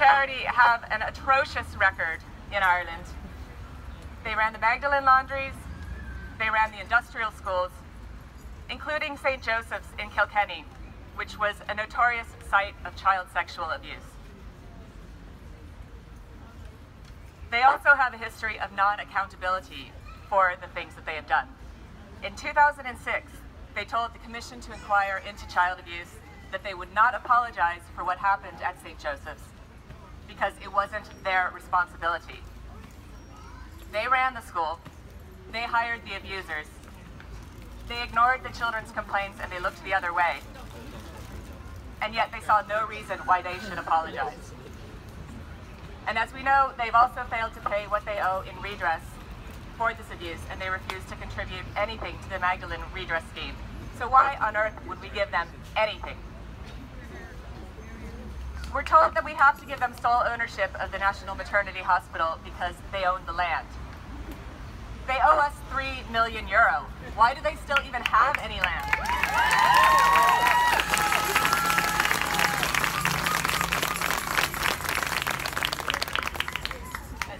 charity have an atrocious record in Ireland. They ran the Magdalene laundries, they ran the industrial schools, including St. Joseph's in Kilkenny, which was a notorious site of child sexual abuse. They also have a history of non-accountability for the things that they have done. In 2006, they told the Commission to Inquire into Child Abuse that they would not apologize for what happened at St. Joseph's because it wasn't their responsibility. They ran the school, they hired the abusers, they ignored the children's complaints and they looked the other way. And yet they saw no reason why they should apologize. And as we know, they've also failed to pay what they owe in redress for this abuse, and they refuse to contribute anything to the Magdalene redress scheme. So why on earth would we give them anything? We're told that we have to give them sole ownership of the National Maternity Hospital because they own the land. They owe us three million euro. Why do they still even have any land?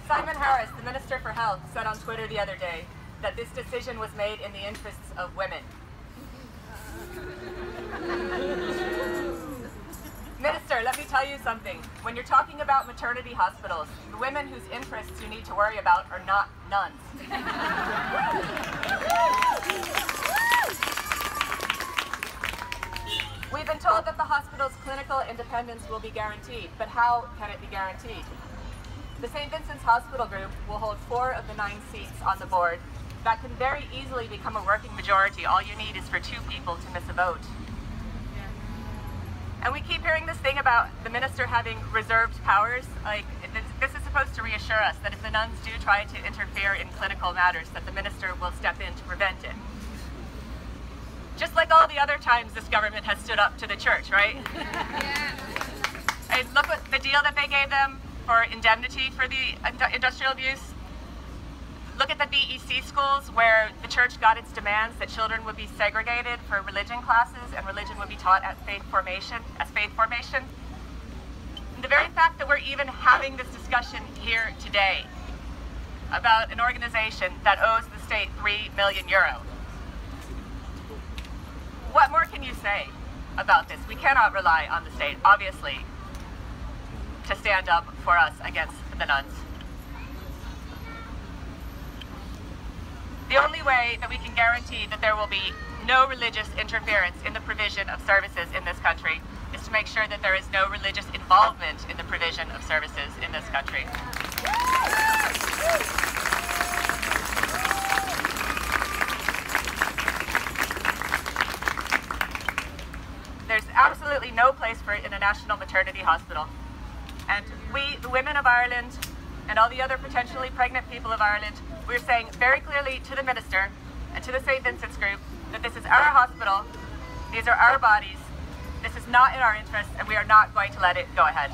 Simon Harris, the Minister for Health, said on Twitter the other day that this decision was made in the interests of women. Minister, let me tell you something. When you're talking about maternity hospitals, the women whose interests you need to worry about are not nuns. We've been told that the hospital's clinical independence will be guaranteed, but how can it be guaranteed? The St. Vincent's Hospital Group will hold four of the nine seats on the board. That can very easily become a working majority. All you need is for two people to miss a vote. And we keep hearing this thing about the minister having reserved powers. Like, this is supposed to reassure us that if the nuns do try to interfere in clinical matters, that the minister will step in to prevent it. Just like all the other times this government has stood up to the church, right? Yeah. and look at the deal that they gave them for indemnity for the industrial abuse. The BEC schools where the church got its demands that children would be segregated for religion classes and religion would be taught at faith formation, as faith formation. And the very fact that we're even having this discussion here today about an organization that owes the state three million euro what more can you say about this? We cannot rely on the state, obviously, to stand up for us against the nuns. The only way that we can guarantee that there will be no religious interference in the provision of services in this country is to make sure that there is no religious involvement in the provision of services in this country. There's absolutely no place for it in a national maternity hospital. And we, the women of Ireland, and all the other potentially pregnant people of Ireland, we're saying very clearly to the Minister and to the St. Vincent's Group that this is our hospital, these are our bodies, this is not in our interest, and we are not going to let it go ahead.